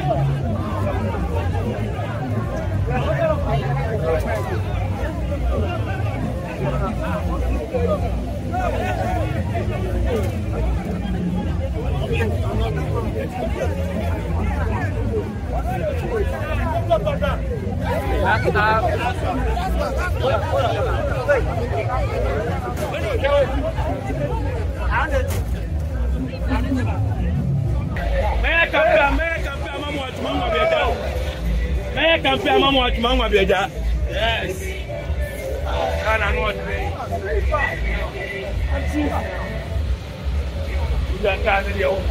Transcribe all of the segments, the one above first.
Vamos! Mẹ́ẹ̀ kan fẹ́ àmọ́ wọn ti máa ń wà bí ẹja. Yes. Kana nua tẹ. Ghana káàdì yẹ wọ́n.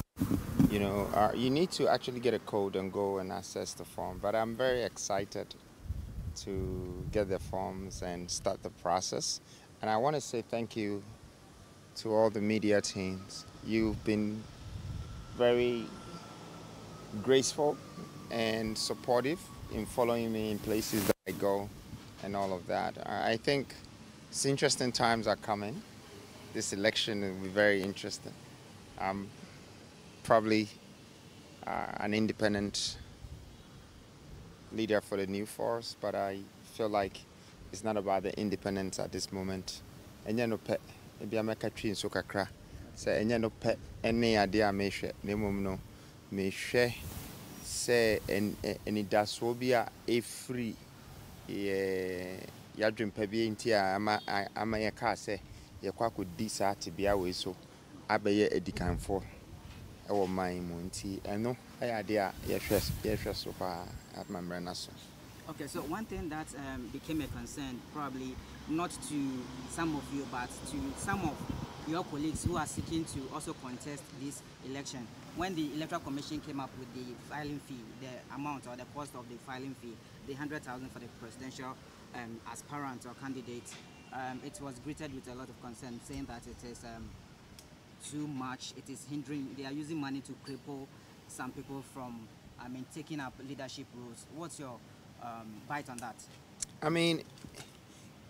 You know, uh, you need to actually get a code and go and access the form. But I'm very excited to get the forms and start the process. And I want to say thank you to all the media teams. You've been very graceful and supportive in following me in places that I go and all of that. I think it's interesting times are coming this election will be very interesting. I'm probably uh, an independent leader for the new force, but I feel like it's not about the independence at this moment. Ɛnyɛ no pɛ, ebi a mɛka twi nso kakra. Sɛ ɛnyɛ no pɛ ɛne adeɛ ama ama so ɛwɔ man mu nti ɛno ɛyɛ adeɛ a yɛhwɛ yɛhwɛ so paa amammerɛ no so Okay, so one thing that um, became a concern, probably not to some of you, but to some of your colleagues who are seeking to also contest this election, when the Electoral Commission came up with the filing fee, the amount or the cost of the filing fee, the 100,000 for the presidential um, aspirant or candidate, um, it was greeted with a lot of concern, saying that it is um, too much. It is hindering. They are using money to cripple some people from, I mean, taking up leadership roles. What's your um, bite on that? I mean,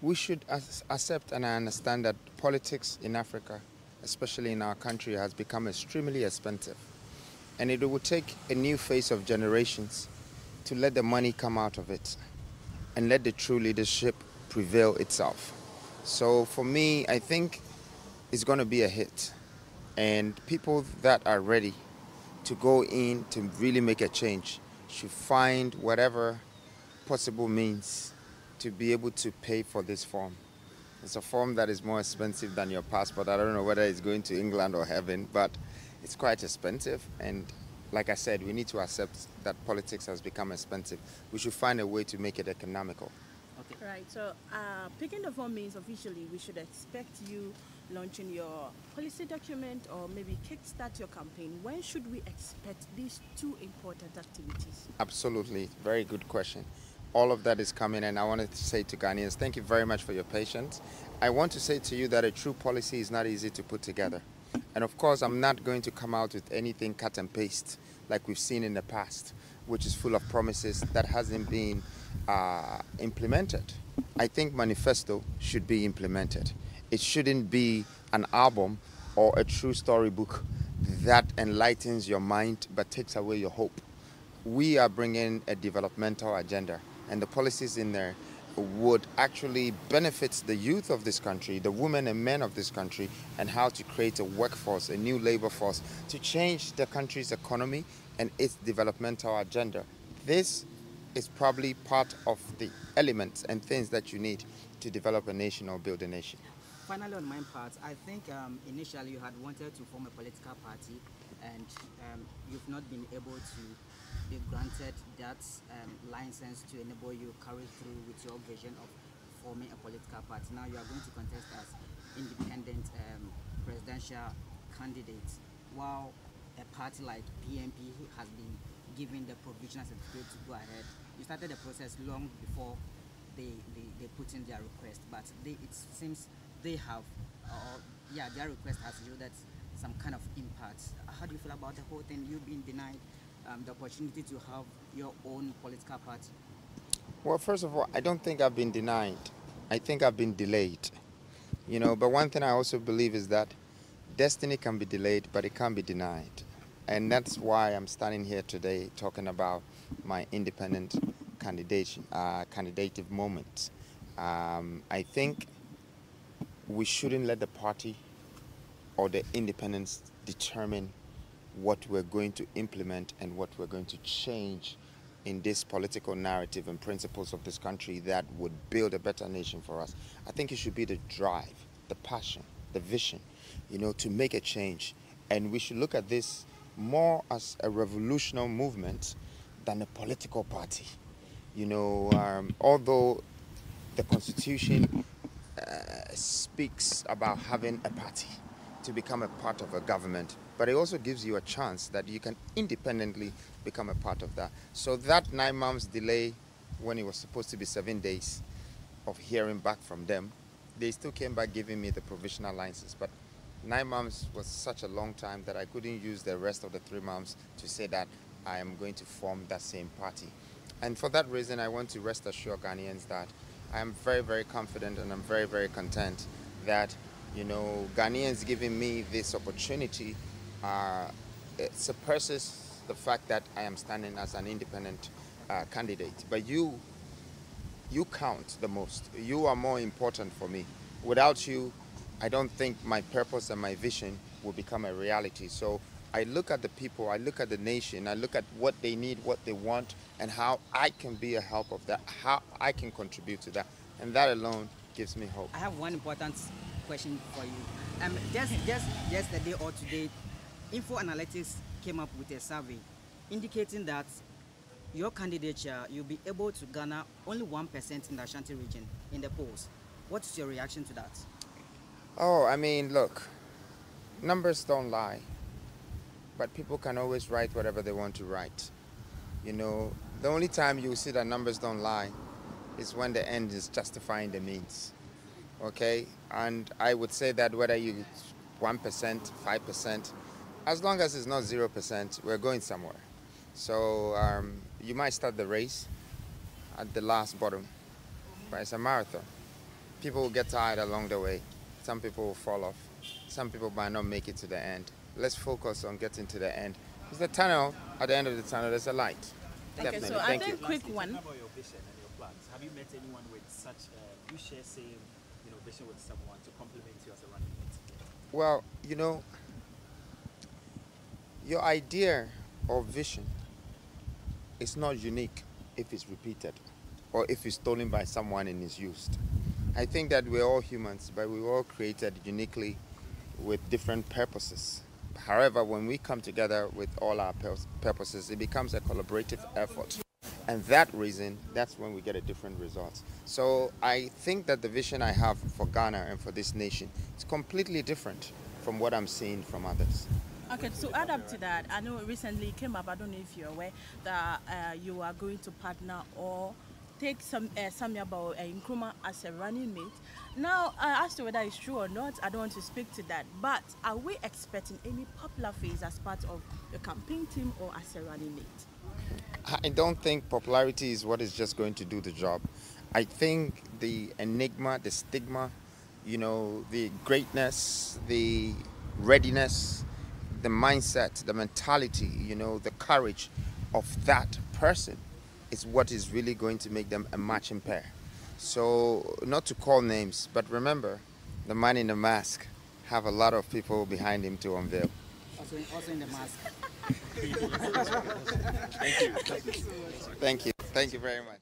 we should accept and I understand that politics in Africa, especially in our country, has become extremely expensive. And it will take a new phase of generations to let the money come out of it and let the true leadership prevail itself. So for me, I think it's going to be a hit. And people that are ready to go in to really make a change should find whatever possible means to be able to pay for this form. It's a form that is more expensive than your passport. I don't know whether it's going to England or heaven, but it's quite expensive. And like I said, we need to accept that politics has become expensive. We should find a way to make it economical. Okay. Right. So, uh, picking the form means officially we should expect you launching your policy document or maybe kickstart your campaign. When should we expect these two important activities? Absolutely. Very good question. All of that is coming, and I wanted to say to Ghanaians, thank you very much for your patience. I want to say to you that a true policy is not easy to put together. And of course, I'm not going to come out with anything cut and paste like we've seen in the past, which is full of promises that hasn't been uh, implemented. I think manifesto should be implemented. It shouldn't be an album or a true storybook that enlightens your mind but takes away your hope we are bringing a developmental agenda, and the policies in there would actually benefit the youth of this country, the women and men of this country, and how to create a workforce, a new labor force to change the country's economy and its developmental agenda. This is probably part of the elements and things that you need to develop a nation or build a nation. Finally, on my part, I think um, initially you had wanted to form a political party and um, you've not been able to be granted that um, license to enable you carry through with your vision of forming a political party. Now you are going to contest as independent um, presidential candidate, while a party like PNP has been given the provisional certificate to go ahead. You started the process long before they, they, they put in their request, but they, it seems they have, uh, yeah, their request has yielded some kind of impact. How do you feel about the whole thing? You've been denied um, the opportunity to have your own political party. Well, first of all, I don't think I've been denied. I think I've been delayed. You know, but one thing I also believe is that destiny can be delayed, but it can't be denied. And that's why I'm standing here today talking about my independent candidation, uh, candidative moment. Um, I think we shouldn't let the party or the independents determine what we're going to implement and what we're going to change in this political narrative and principles of this country that would build a better nation for us. I think it should be the drive, the passion, the vision, you know, to make a change. And we should look at this more as a revolutionary movement than a political party. You know, um, although the Constitution speaks about having a party to become a part of a government, but it also gives you a chance that you can independently become a part of that. So that nine months delay when it was supposed to be seven days of hearing back from them, they still came back giving me the provisional license. But nine months was such a long time that I couldn't use the rest of the three months to say that I am going to form that same party. And for that reason, I want to rest assure Ghanaians that I am very, very confident and I'm very, very content that, you know, Ghanaians giving me this opportunity uh, it suppresses the fact that I am standing as an independent uh, candidate. But you, you count the most. You are more important for me. Without you, I don't think my purpose and my vision will become a reality. So I look at the people, I look at the nation, I look at what they need, what they want, and how I can be a help of that, how I can contribute to that. And that alone gives me hope. I have one important question for you. Um, just, just yesterday or today, Info Analytics came up with a survey indicating that your candidature, you'll be able to garner only 1% in the Ashanti region in the polls. What's your reaction to that? Oh, I mean, look, numbers don't lie, but people can always write whatever they want to write. You know, the only time you see that numbers don't lie is when the end is justifying the means. Okay? And I would say that whether you 1%, 5%, as long as it's not 0%, we're going somewhere. So um, you might start the race at the last bottom, but it's a marathon. People will get tired along the way. Some people will fall off. Some people might not make it to the end. Let's focus on getting to the end. There's the tunnel. At the end of the tunnel, there's a light. Okay, Definitely. so I Thank think you. quick one. about your vision and your plans. Have you met anyone with such, uh, you share same, you know, vision with someone to complement you as a running mate? Well, you know, your idea or vision is not unique if it's repeated or if it's stolen by someone and is used. I think that we're all humans, but we were all created uniquely with different purposes. However, when we come together with all our purposes, it becomes a collaborative effort. And that reason, that's when we get a different result. So I think that the vision I have for Ghana and for this nation is completely different from what I'm seeing from others. Okay, to add up to that, I know recently it came up, I don't know if you're aware, that uh, you are going to partner or take some uh, Samia Bao uh, Nkrumah as a running mate. Now, uh, as to whether it's true or not, I don't want to speak to that. But are we expecting any popular face as part of the campaign team or as a running mate? I don't think popularity is what is just going to do the job. I think the enigma, the stigma, you know, the greatness, the readiness, the mindset, the mentality, you know, the courage of that person is what is really going to make them a matching pair. So, not to call names, but remember, the man in the mask have a lot of people behind him to unveil. Also, in, also in the mask. Thank you. Thank you very much.